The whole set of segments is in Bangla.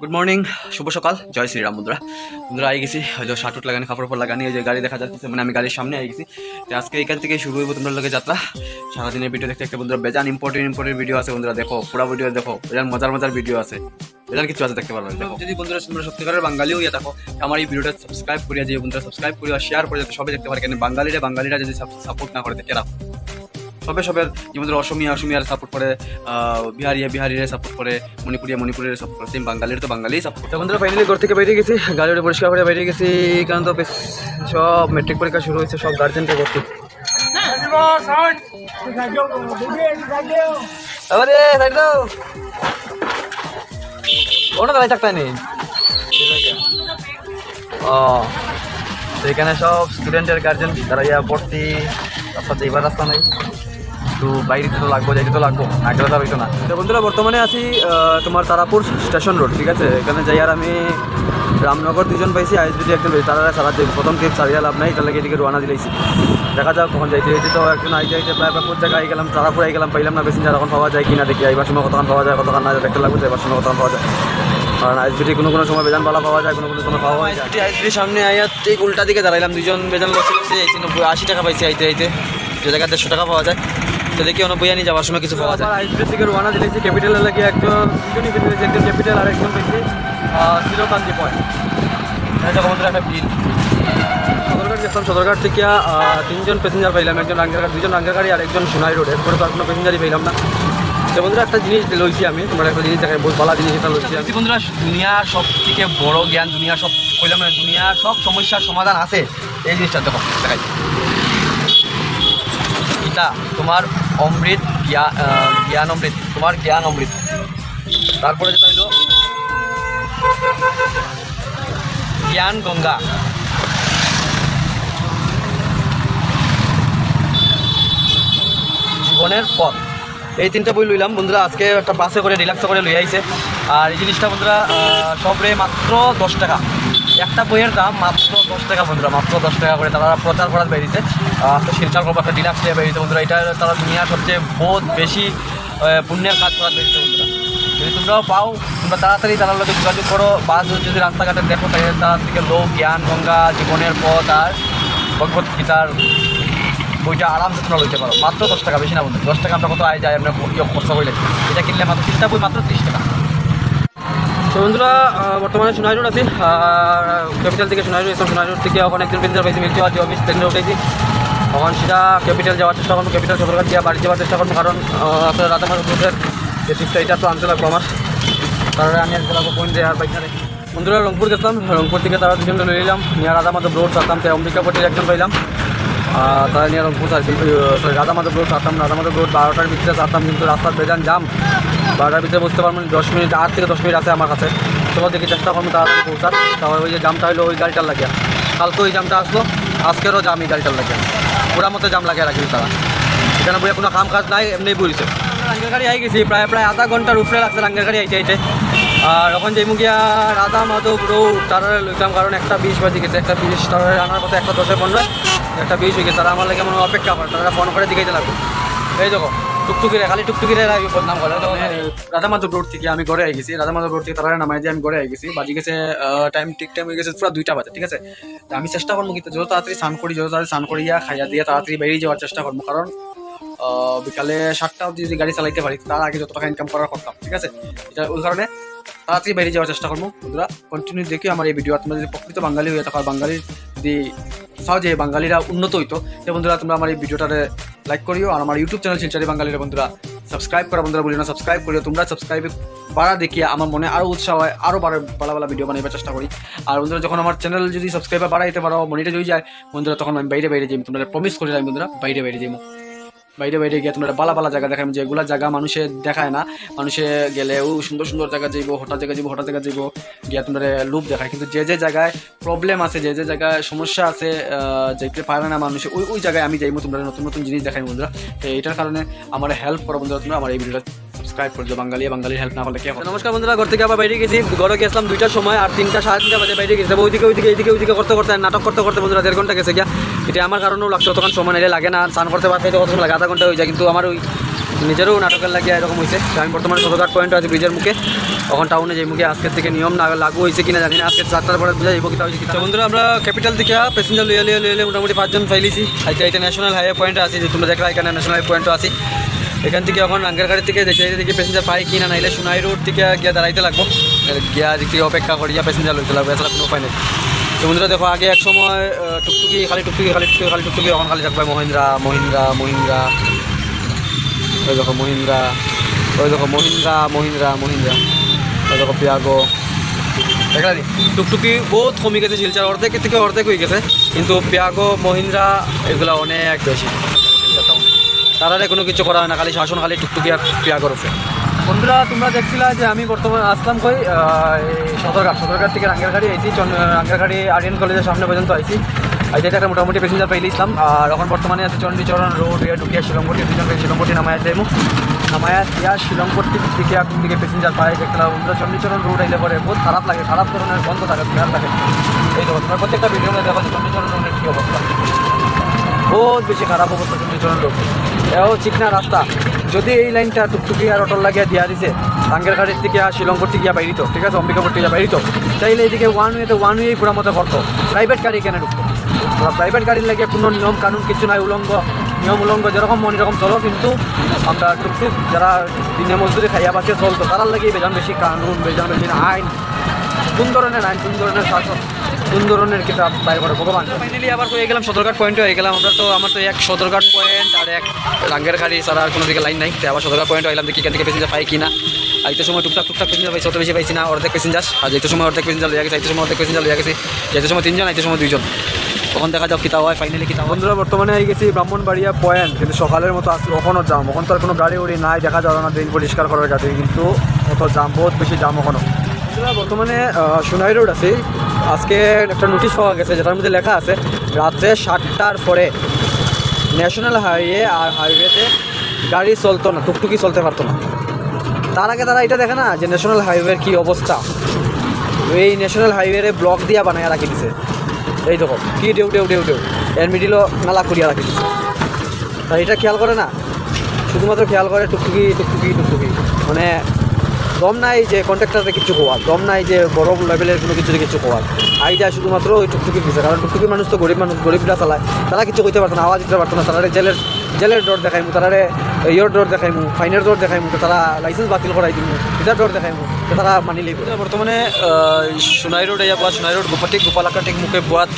গুড মর্নিং শুভ সকাল। জয় শ্রীরাম বন্ধুরা। বন্ধুরা, আই গেছি, হয়তো শার্টুট লাগানি, কাপড় পর লাগানি, এই যে গাড়ি দেখা যাচ্ছে মানে আমি গাড়ির সামনে আই গেছি। তো আজকে এখান থেকে শুরু হইব তোমরা লোকের যাত্রা। সারাদিনের ভিডিও দেখতে একটা বন্ধুরা, বেজান ইম্পর্টেন্ট ইম্পর্টেন্ট ভিডিও আছে বন্ধুরা, দেখো, পুরা ভিডিও দেখো, বেজান মজার মজার ভিডিও আছে। বেজান কিছু আছে দেখতে পারবে, দেখো। যদি বন্ধুরা তোমরা সত্যিকারের বাঙালিও ইয়ে থাকো আমার এই ভিডিওটা সাবস্ক্রাইব করিয়া যে বন্ধুরা সাবস্ক্রাইব করিয়া শেয়ার করে যাতে সবাই দেখতে পারে, কেন বাঙালিরা বাঙালিরা যদি সাপোর্ট না করে কেরা? সবে সবে যেমন ধরো অসমিয়া অসমিয়ার সাপোর্ট করে বিহারিয়া বিহারিরা সাপোর্ট করে, মণিপুরিয়া মণিপুরের সাপোর্ট করে সেম বাঙালির তো বাঙালিই সাপোর্ট করে। বন্ধুরা ফাইনালি ঘর থেকে বেরিয়ে গেছি গাড়িটা পরিষ্কার করে বেরিয়ে গেছি কারণ তো সব মেট্রিক পরীক্ষা শুরু হয়েছে, সব গার্জেনকে ভর্তি। আরে নেই ও এখানে সব স্টুডেন্টের গার্জেন দাঁড়াইয়া ইয়া ভর্তি রাস্তা যাইবার রাস্তা নেই। একটু বাইরে তো লাগবো, যাইতে তো লাগবো আগে তো হইতো না। তো বন্ধুরা, বর্তমানে আছি তোমার তারাপুর স্টেশন রোড, ঠিক আছে? এখানে যাই আর আমি রামনগর দুজন পাইছি আইএসবিটি একজন তারা সারা দিন। প্রথম কেস সারিয়া লাভ নাই তাহলে এদিকে রোয়ানা দিলাইছি। দেখা যাক কখন যাইতে যাইতে তো একজন আইতে আইতে প্রায় প্রায় জায়গায় আই গেলাম তারাপুর, আই গেলাম, পাইলাম না প্যাসেঞ্জার এখন পাওয়া যায় কিনা দেখি, আইবার সময় কতক্ষণ পাওয়া যায়, কতক্ষণ না দেখতে লাগবে যাইবার সময় কতক্ষণ পাওয়া যায়। কারণ আইএসবিটি কোনো কোনো সময় বেজান বালা পাওয়া যায়, কোনো কোনো সময় পাওয়া যায়। আইএসবিটির সামনে আইয়া ঠিক উল্টা দিকে দাঁড়াইলাম দুজন বেজান লসি আইছি নব্বই আশি টাকা পাইছি, আইতে আইতে। যে জায়গায় দেড়শো টাকা পাওয়া যায়। তো দেখি অনব্বই আনি যাওয়ার সময় কিছু পাওয়া যায়। আইএসবিটির দিকে রোয়ানা দিলেছি ক্যাপিটালে লাগে একজন দুজনই বেরিয়েছে একজন ক্যাপিটাল আর একজন পেয়েছি শ্রীলকান্তি পয়েন্ট বন্ধুরা একটা বিল সদরঘাট গেছিলাম সদরঘাট থেকে তিনজন প্যাসেঞ্জার পাইলাম একজন রাঙ্গের গাড়ি দুজন রাঙ্গের গাড়ি আর একজন সোনাই রোড এরপরে তো আর কোনো প্যাসেঞ্জারই পাইলাম না। তো বন্ধুরা একটা জিনিস লইছি আমি তোমার একটা জিনিস দেখাই বহুত ভালো জিনিস এটা লইছি আমি। বন্ধুরা দুনিয়ার সব থেকে বড় জ্ঞান দুনিয়ার সব কইলাম না দুনিয়ার সব সমস্যার সমাধান আছে। এই জিনিসটা দেখো দেখাই। এটা তোমার অমৃত জ্ঞা- জ্ঞান অমৃত তোমার জ্ঞান অমৃত তারপরে যেটা হইল, জ্ঞান গঙ্গা। জীবনের পথ। এই তিনটা বই লইলাম, বন্ধুরা, আজকে একটা বাসে করে রিল্যাক্সে করে লই আইছে। আর এই জিনিসটা, বন্ধুরা সবরে মাত্র দশ টাকা। একটা বইয়ের দাম মাত্র দশ টাকা বন্ধুরা, মাত্র দশ টাকা করে। তারা প্রচার করার বেরিয়েছে। একটা শিলচার করব একটা ডিলাক্স নিয়ে বেরিয়েছে বন্ধুরা। এটা তারা দুনিয়ার সবচেয়ে বহুত বেশি পুণ্যের কাজ করার বেরিয়েছে বন্ধুরা। যদি তোমরাও পাও, তোমরা তাড়াতাড়ি তারা লোকে যোগাযোগ করো। বা যদি রাস্তাঘাটে দেখো, তাহলে তার থেকে লোক, জ্ঞান, গঙ্গা, জীবনের পথ আর ভগবত গীতার বইটা আরামসে তোমরা লইতে পারো। মাত্র দশ টাকা, বেশি না বন্ধু। দশ টাকা আমরা কত আয় যায় আমরা ইয়ে খরচা করলে এটা কিনলে মাত্র তিনটা বই, মাত্র ত্রিশ টাকা। তো বন্ধুরা বর্তমানে সোনাই রোড আছি ক্যাপিটাল থেকে সোনাই রোড এসলাম সোনাই রোড থেকে ওখানে একজন পেন্টার পাইছি মিলতে হওয়া অফিস ট্রেনে উঠেছি। তখন সেটা ক্যাপিটাল যাওয়ার চেষ্টা করব ক্যাপিটাল সদরঘাট দিয়ে বাড়ি যাওয়ার চেষ্টা করব, কারণ আপনার রাতামার রোডের যে ট্রিপটা এটা তো আনতে লাগবো আমার। তারপরে আমি আনতে লাগবো কোন দিয়ে আর বাইকারে বন্ধুরা, রংপুর গেছিলাম, রংপুর থেকে তারা দুজনটা নিয়ে নিলাম, নিয়ে রাধা মাধব রোড সারতাম তাই অম্বিকাপটির একজন পাইলাম। তারা নিয়ে রংপুর আর সরি রাধা মাধব রোড সারতাম রাধা মাধব রোড, বারোটার ভিতরে সারতাম কিন্তু রাস্তার বেজান জাম। বারোটার ভিতরে বুঝতে পারবেন দশ মিনিট, আট থেকে দশ মিনিট আছে আমার কাছে। চলো দেখি চেষ্টা করব তাড়াতাড়ি পৌঁছার তারপর ওই যে জামটা হলো, ওই গাড়িটার লাগিয়া। কালকে ওই জামটা আসলো, আজকেরও জাম এই গাড়িটার লাগিয়া। পুরা মতো জাম লাগিয়ে রাখি তারা। এখানে বইয়ে কোনো কাম কাজ নাই এমনি বলছে রাঙ্গের গাড়ি আই গেছি, প্রায় প্রায় আধা ঘণ্টার উপরে লাগছে রাঙ্গের গাড়ি আইতে আইতে। আর এখন যে মুগিয়া রাধা মাধব রোড তারা লইতাম, কারণ একটা বিশ বাজে গেছে, একটা বিশ তারা আনার কথা একটা দশে পনেরো, একটা বিশ হয়ে গেছে। তারা আমার লাগে মনে অপেক্ষা করে, তারা ফোন করে দিকেই লাগবে। এই দেখো টুকটুকিরে খালি টুকটুকিরে বদনাম করে তো রাধা মাধব রোড থেকে আমি ঘরে আই গেছি রাধা মাধব রোড থেকে তারা নামাই দিয়ে আমি ঘরে আই গেছি বাজি গেছে টাইম ঠিক টাইম হয়ে গেছে পুরো দুইটা বাজে ঠিক আছে? আমি চেষ্টা করব কিন্তু যত তাড়াতাড়ি স্নান করি যত তাড়াতাড়ি স্নান করিয়া খাইয়া দিয়ে তাড়াতাড়ি বেরিয়ে যাওয়ার চেষ্টা করব কারণ বিকালে সাতটা অবধি যদি গাড়ি চালাইতে পারি তার আগে যত টাকা ইনকাম করার করতাম ঠিক আছে? এটা ওই কারণে তাড়াতাড়ি বেরিয়ে যাওয়ার চেষ্টা করব বন্ধুরা কন্টিনিউ দেখি আমার এই ভিডিও তোমরা যদি প্রকৃত বাঙালি হয়ে থাকো আর বাঙালির যদি যে বাঙালিরা উন্নত হইতো। তো বন্ধুরা, তোমরা আমার এই ভিডিওটাতে লাইক করিও আর আমার ইউটিউব চ্যানেল শিলচারি বাঙালিরা বন্ধুরা সাবস্ক্রাইব করা। বন্ধুরা বলি না সাবস্ক্রাইব করিও। তোমরা সাবস্ক্রাইব বাড়া দেখিয়ে আমার মনে আরও উৎসাহ হয় আরও বাড়া ভালো ভালো ভিডিও বানাবার চেষ্টা করি। আর বন্ধুরা, যখন আমার চ্যানেল যদি সাবস্ক্রাইবার বাড়াইতে পারো মনিটা হয়ে যায়, বন্ধুরা, তখন আমি বাইরে বাইরে যাই তোমরা প্রমিস করে যাই বন্ধুরা, বাইরে বাইরে যাই বাইরে বাইরে গিয়ে তোমরা বালা বালা জায়গা দেখাম যেগুলা জায়গা মানুষে দেখায় না। মানুষে গেলে ও সুন্দর সুন্দর জায়গা যাইব, হঠাৎ জায়গা যাইব, হঠাৎ জায়গা যাইব, গিয়া তোমরা লুপ দেখায়। কিন্তু যে যে জায়গায় প্রবলেম আছে, যে যে জায়গায় সমস্যা আছে যেতে পারে না মানুষে, ওই ওই জায়গায় আমি যাইবো, তোমরা নতুন নতুন জিনিস দেখাই বন্ধুরা। তো এটার কারণে আমার হেল্প করো বন্ধুরা তোমরা, আমার এই ভিডিওটা সাবস্ক্রাইব করে দিও। বাঙালি, বাঙালির হেল্প না করলে কে? নমস্কার বন্ধুরা, ঘর থেকে আবার বাইরে গেছি। ঘরে গেছিলাম দুইটার সময়, আর তিনটা, সাড়ে তিনটা বাজে বাইরে গেছে। ওইদিকে ওইদিকে এইদিকে ওইদিকে করতে করতে, নাটক করতে করতে বন্ধুরা, দেড় ঘণ্টা গেছে গিয়া। এটা আমার কারণেও লাগছে তখন সময় নিলে লাগে না, স্নান করতে পারতে সময় লাগে, আধা ঘণ্টা হয়ে যায়, কিন্তু আমার ওই নিজেরও নাটকের লাগিয়ে এরকম হয়েছে। আমি বর্তমানে সদরঘাট পয়েন্ট আছে ব্রিজের মুখে তখন টাউনে যে মুখে আজকের থেকে নিয়ম না লাগু হয়েছে কিনা জানি না আজকে চারটার পরে বুঝা যাব কিতা হয়েছে কিতা বন্ধুরা, আমরা ক্যাপিটাল থেকে প্যাসেঞ্জার লিয়ে লিয়ে লিয়ে মোটামুটি পাঁচজন ফাইলিছি আজকে এটা ন্যাশনাল হাইওয়ে পয়েন্ট আছে, যে তোমরা দেখলা এখানে ন্যাশনাল হাইওয়ে পয়েন্টও আছে। এখান থেকে এখন আঙ্গার গাড়ি থেকে দেখে দেখি প্যাসেঞ্জার পাই কিনা নাইলে সোনাই রোড থেকে গিয়া দাঁড়াইতে লাগবো। গিয়া দিক থেকে অপেক্ষা করিয়া প্যাসেঞ্জার লইতে লাগবে, এছাড়া কোনো উপায় নেই। তো বন্ধুরা দেখো, আগে এক সময় টুকটুকি, খালি টুকটুকি খালি টুকটুকি খালি টুকটুকি, এখন খালি থাকবে মহিন্দ্রা মহিন্দ্রা মহিন্দ্রা। ওই দেখো, মহিন্দ্রা ওই দেখো, মহিন্দ্রা মহিন্দ্রা মহিন্দ্রা। ওই দেখো, পিয়াগো। দেখলা নি? টুকটুকি বহুত কমে গেছে, শিলচার অর্ধেক থেকে অর্ধেক হয়ে গেছে। কিন্তু পিয়াগো, মহিন্দ্রা, এগুলো অনেক বেশি। তারা কোনো কিছু করা হয় না, খালি শাসন, খালি টুকটুকি আর পিয়াগোর উপরে। বন্ধুরা, তোমরা দেখছিলা যে আমি বর্তমানে আসলাম কই? সদরঘাট। সদরঘাট থেকে রাঙ্গেরঘাটি আইছি রাঙ্গেরঘাটি আরিয়ান কলেজের সামনে পর্যন্ত আইছি। আইতে একটা মোটামুটি প্যাসেঞ্জার পাইলে ইসলাম। আর এখন বর্তমানে আছে চণ্ডীচরণ রোড ইয়া ঢুকিয়া শিলংপট্টি দুজন শিলংপট্টি নামায় যাইমু। নামায়া ইয়া শিলংপট্টি থেকে কোন দিকে প্যাসেঞ্জার পাই দেখলাম বন্ধুরা, চণ্ডীচরণ রোড আইলে পরে বহুত খারাপ লাগে। খারাপ ধরনের বন্ধ থাকে খারাপ থাকে। এই দেখো প্রত্যেকটা ভিডিও দেখো চণ্ডীচরণ রোডের কী অবস্থা। বহুত বেশি খারাপ অবস্থা চণ্ডীচরণ রোড এও চিকনা রাস্তা। যদি এই লাইনটা টুকটুকি আর অটল লাগিয়ে দিয়া দিছে টাঙ্গের ঘাটের থেকে আর শিলংপট্টি গিয়া বাইরিত ঠিক আছে? অম্বিকাপট্টি গিয়া বাইরিত চাইলে এদিকে ওয়ান ওয়েতে ওয়ান ওয়ে পুরা মতো করতো প্রাইভেট গাড়ি কেন ঢুকতো। প্রাইভেট গাড়ির লাগে কোনো নিয়ম কানুন কিছু নাই, উলঙ্গ, নিয়ম উলঙ্গ যেরকম মন এরকম চলো, কিন্তু আমরা টুকটুক যারা দিনে মজদুরি খাইয়া বাসে চলতো, তারার লাগে বেজান বেশি কানুন, বেজান বেশি আইন কোন ধরনের আইন কোন ধরনের শাসন কোন ধরনের কিতাব তাই করে? ভগবান। ফাইনালি আবার হয়ে গেলাম সদরঘাট পয়েন্টে হয়ে গেলাম। আমরা তো আমার তো এক সদরঘাট পয়েন্ট আর এক রাঙ্গের খাড়ি ছাড়া আর কোনো দিকে লাইন নাই। তো আবার সদরঘাট পয়েন্ট হইলাম দেখি এখান থেকে প্যাসেঞ্জার পাই কিনা আইতে সময় টুকটাক টুকটাক প্যাসেঞ্জার পাইছি অত বেশি পাইছি না অর্ধেক প্যাসেঞ্জার আর যেতে সময় অর্ধেক প্যাসেঞ্জার লইয়া গেছে আইতে সময় অর্ধেক প্যাসেঞ্জার লইয়া গেছে। যেতে সময় তিনজন আইতে সময় দুইজন। তখন দেখা যাক কিতা হয় ফাইনালি কিতা বন্ধুরা বর্তমানে আই গেছি ব্রাহ্মণবাড়িয়া পয়েন্ট। কিন্তু সকালের মতো আসলে ওখানো জাম ওখান তো আর কোনো গাড়ি উড়ি নাই দেখা যাবে না দিন পরিষ্কার করার কাছে কিন্তু অত জাম বহুত বেশি জাম ওখানো বন্ধুরা, বর্তমানে সোনাই রোড আছে। আজকে একটা নোটিশ পাওয়া গেছে, যেটার মধ্যে লেখা আছে রাত্রে সাতটার পরে ন্যাশনাল হাইওয়ে আর হাইওয়েতে গাড়ি চলতো না, টুকটুকি চলতে পারতো না। তার আগে তারা এটা দেখে না, যে ন্যাশনাল হাইওয়ের কি অবস্থা? এই ন্যাশনাল হাইওয়ে ব্লক দিয়া বানায় রাখি দিছে। এই দেখো, কি ডেউ ডেউ ডেউ ডেউ এর মিডিলও নালা করিয়া রাখি দিছে। তার এটা খেয়াল করে না, শুধুমাত্র খেয়াল করে টুকটুকি টুকটুকি টুকটুকি। মানে দম নাই যে কন্ট্রাক্টারে কিছু কোয়ার দম নাই যে বড় লেভেলের কোনো কিছু কিছু কোয়ার আই যায় শুধুমাত্র ওই টুকটুকি দিছে কারণ টুকটুকি মানুষ তো গরিব মানুষ, গরিবরা চালায়, তারা কিছু কইতে পারতো না, আওয়াজ দিতে পারতো না তারা জেলের জেলের ডর দেখাইমু, তারারে ইয়র ডর দেখাইমু ফাইনের ডর দেখাইমু তারা লাইসেন্স বাতিল করাই দিমু, এটার ডর দেখাইমু তারা মানি লিব বর্তমানে সোনাই রোড ইয়া সোনাই রোড গোপাটি গোপালাকা ঠিক মুখে বুয়াত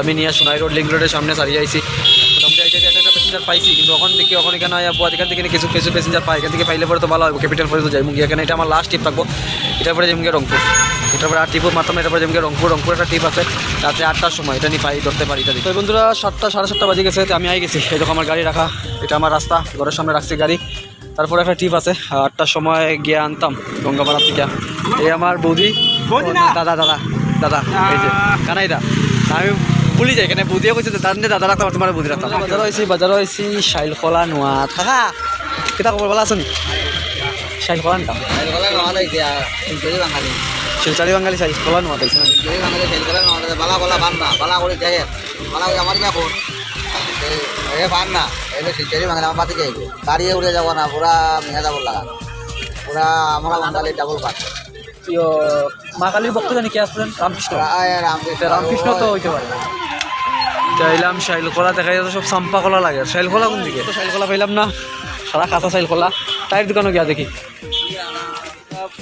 আমি নিয়ে সোনাই রোড লিঙ্ক রোডের সামনে সারিয়ে আইছি মোটামুটি আইতে আইতে একটা প্যাসেঞ্জার পাইছি কিন্তু দেখি এখন এখানে আয়া বুয়াত এখান থেকে কিছু কিছু প্যাসেঞ্জার পাই এখান থেকে পাইলে পরে তো ভালো হবে ক্যাপিটাল পরে তো যাইমু গিয়ে এখানে এটা আমার লাস্ট ট্রিপ থাকব। এটার পরে যেমন রংপুর। এটার পরে আর ট্রিপও মারতাম না এটার পরে যেমন রংপুর। রংপুর একটা ট্রিপ আছে রাত্রে আটটার সময় এটা নিয়ে পাই ধরতে পারি ইত্যাদি তো বন্ধুরা সাতটা সাড়ে সাতটা বাজে গেছে আমি আই গেছি। এই দেখো আমার গাড়ি রাখা এটা আমার রাস্তা ঘরের সামনে রাখছি গাড়ি। তারপরে একটা ট্রিপ আছে আটটার সময় গিয়ে আনতাম গঙ্গাপাড়া থেকে এই আমার বৌদি দাদা দাদা দাদা এই যে কানাইদা। আমি ভুলি যাই এখানে বুধিয়ে তার নিয়ে দাদা রাখতাম তোমার বুধি রাখতাম বাজার হয়েছি বাজার হয়েছি শাইল খোলা নোয়া থাকা। কেটা খবর ভালো আছো নি শাইল খোলা নিতাম শিলচারি বাঙালি শাইল খোলা নোয়া তাইছে বালা বলা বান না বালা করে দেখে বালা করে আমার কোন এ বান না। এলে শিলচরি ভাঙে আমার পাতে যাইবে গাড়ি উড়ে যাব না পুরা মেঘা যাব লাগা। পুরা আমরা বাঙালি ডাবল পাত। ইয়ো, মা কালীর ভক্ত জানি কে আসলেন রামকৃষ্ণ রামকৃষ্ণ তো হইতে পারে। চাইলাম শাইল কলা দেখা যায় সব সাম্পা কলা লাগে। শাইল কলা কোন দিকে? শাইল কলা পাইলাম না। সারা কাঁচা শাইল কলা টাইর দোকানও গিয়া দেখি।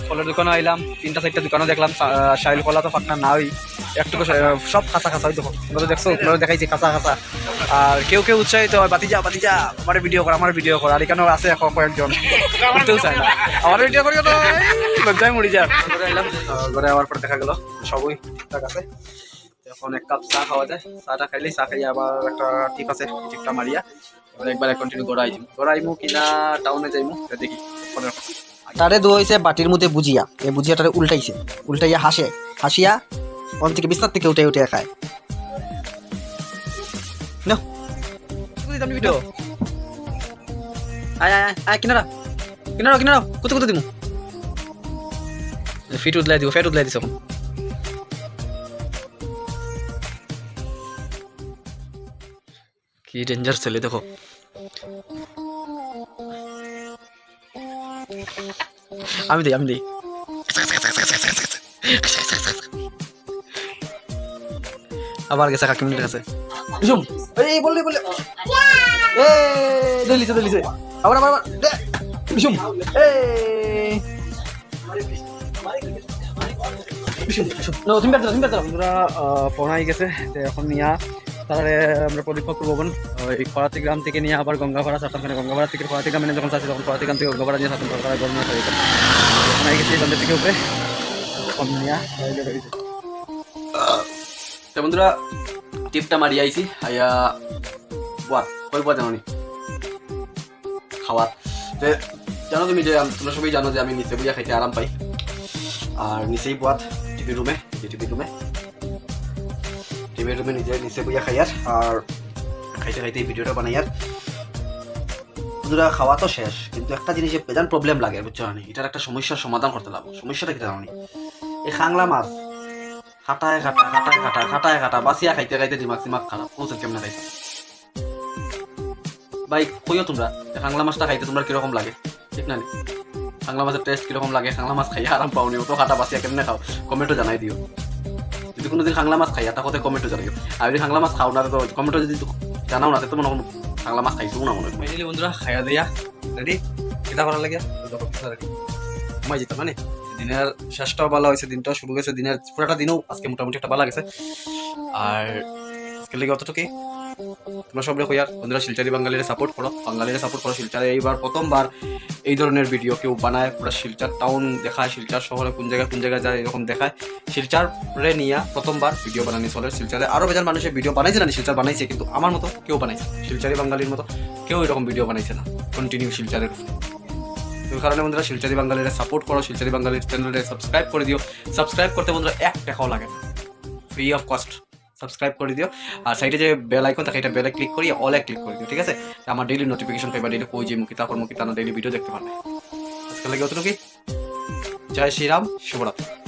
ফলের দোকানে আইলাম, তিনটা চারটা দোকানও দেখলাম। শাইল কলা তো ফাঁকনা না ওই একটুকু সব কাঁচা কাঁচা ওই দেখো। তোমরা তো দেখছ তোমরা দেখাইছি কাঁচা কাঁচা। আর কেউ কেউ উৎসাহিত হয় বাতি যা বাতি যা আমার ভিডিও কর, আমার ভিডিও কর। আর এখানেও আছে এখন কয়েকজন করতেও চায় না। আমার ভিডিও করি তো লজ্জায় মরি যা। ঘরে আইলাম ঘরে পরে দেখা গেল, সবই ঠিকঠাক আছে। এখন এক কাপ চা খাওয়া যায়। চাটা খাইলেই চা খাই আবার একটা টিপ আছে টিপটা মারিয়া। এবার একবার কন্টিনিউ ঘরে আইমু ঘরে কিনা টাউনে যাইমু দেখি তারে দোয়াইছে বাটির মধ্যে বুঝিয়া এই বুঝিয়াটারে উল্টাইছে। উল্টাইয়া হাসে। হাসিয়া ওন থেকে বিছনার থেকে উঠে উঠে খায়। No. ভিডিও আয় আয় আয়, আয় কিনারা কিনারা কিনারা কত কত দিমু ফিট উদলাই দিব ফেট উদলাই দিছ কি ডেঞ্জার ছেলে দেখো। আমি দিই আমি দিই। আবার গেছে কাকিমিনের কাছে। বিশুম এই বললে বললে। দলিছে দলিছে আবার আবার আবার দে। বিশুম তুমি বের তুমি বের বন্ধুরা পড়াই গেছে। তো এখন নিয়া তাহলে আমরা পরীক্ষা করব বোন। ওই খরাতি গ্রাম থেকে নিয়ে আবার গঙ্গাপাড়া সাতাম খানে গঙ্গাপাড়া থেকে খরাতি গ্রামে যখন চাচ্ছি তখন খরাতি গ্রাম থেকে গঙ্গাপাড়া নিয়ে সাতাম খরা গরম হয়ে গেছে থেকে উপরে। তো বন্ধুরা, টিপটা মারি আইছি। আইয়া বাত কই বাত জানো খাওয়ার। জানো তুমি যে, তোমরা সবাই জানো যে আমি নিচে বুঝা খাইতে আরাম পাই। আর নিচেই বাত টিভি রুমে টিভি রুমে টিভি রুমে নিজে নিচে বুঝা খাই আর আর খাইতে খাইতে এই ভিডিওটা বানাই আর বন্ধুরা, খাওয়া তো শেষ, কিন্তু একটা জিনিসে বেজান প্রবলেম লাগে, বুঝছ না এটার একটা সমস্যার সমাধান করতে লাগবো। সমস্যাটা কি জানো? এই খাংলা মাছ, খাটায় খাটা খাটায় খাটা খাটায় খাটা বাসিয়া খাইতে খাইতে দিমাগ সিমাগ খারাপ। কোন কেমনে খাইতে ভাই, কইও তোমরা যে খাংলা মাছটা খাইতে তোমরা কীরকম লাগে? ঠিক না খাংলা মাছের টেস্ট কীরকম লাগে? খাংলা মাছ খাইয়া আরাম পাওনি তো খাটা বাসিয়া কেমনে খাও? কমেন্টও জানাই দিও। যদি কোনোদিন খাংলা মাছ খাই এটা কথা কমেন্টও জানাই আর যদি খাংলা মাছ খাও না তো কমেন্টও যদি জানাও না তো মনে হয় খাংলা মাছ খাইছো না মনে হয়। বন্ধুরা খাইয়া দিয়া। রেডি এটা করার লাগে? ঘুমাই যেতাম মানে দিনের শেষটাও ভালো হয়েছে দিনটাও শুরু হয়েছে দিনের পুরোটা দিনও আজকে মোটামুটি একটা ভালো গেছে আর আজকের লেগে অতটুকুই। তোমরা সব রেখো ইয়ার। বন্ধুরা, শিলচারি বাঙালিরা সাপোর্ট করো। বাঙালিরা সাপোর্ট করো। শিলচারে এইবার প্রথমবার এই ধরনের ভিডিও কেউ বানায়। পুরো শিলচার টাউন দেখায়, শিলচার শহরে কোন জায়গায় কোন জায়গায় যায়, এরকম দেখায়। শিলচারে নিয়ে প্রথমবার ভিডিও বানানি চলে শিলচারে আরও বেজান মানুষের ভিডিও বানাইছে না শিলচার বানাইছে, কিন্তু আমার মতো কেউ বানাইছে শিলচারি বাঙালির মতো কেউ এরকম ভিডিও বানাইছে না। কন্টিনিউ শিলচারের। ওই কারণে বন্ধুরা, শিলচারি বাঙালিরা সাপোর্ট করো। শিলচারি বাঙালির চ্যানেলে সাবস্ক্রাইব করে দিও। সাবস্ক্রাইব করতে বন্ধুরা, এক টাকাও লাগে ফ্রি অফ কস্ট সাবস্ক্রাইব করে দিও। আর সাইডে যে বেল আইকন থাকে এটা বেলে ক্লিক করি অলে ক্লিক করে দিও ঠিক আছে? আমার ডেইলি নোটিফিকেশন পাইবা ডেইলি কই যে মুখি তারপর মুখি তারা ডেইলি ভিডিও দেখতে পারবে। আজকে লাগে অতটুকুই। জয় শ্রীরাম শুভরাত্রি।